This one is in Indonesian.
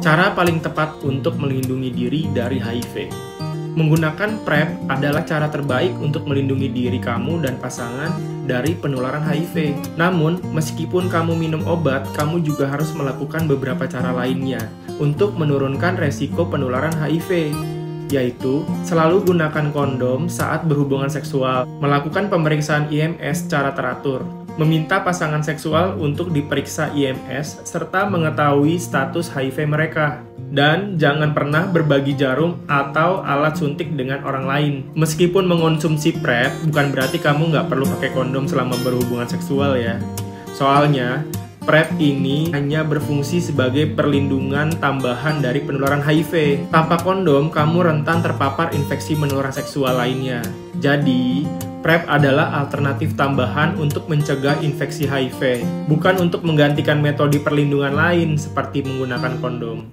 Cara paling tepat untuk melindungi diri dari HIV. Menggunakan PrEP adalah cara terbaik untuk melindungi diri kamu dan pasangan dari penularan HIV. Namun, meskipun kamu minum obat, kamu juga harus melakukan beberapa cara lainnya untuk menurunkan resiko penularan HIV yaitu selalu gunakan kondom saat berhubungan seksual, melakukan pemeriksaan IMS secara teratur, meminta pasangan seksual untuk diperiksa IMS, serta mengetahui status HIV mereka. Dan jangan pernah berbagi jarum atau alat suntik dengan orang lain. Meskipun mengonsumsi PrEP, bukan berarti kamu nggak perlu pakai kondom selama berhubungan seksual ya. Soalnya, PrEP ini hanya berfungsi sebagai perlindungan tambahan dari penularan HIV. Tanpa kondom, kamu rentan terpapar infeksi menular seksual lainnya. Jadi, PrEP adalah alternatif tambahan untuk mencegah infeksi HIV, bukan untuk menggantikan metode perlindungan lain seperti menggunakan kondom.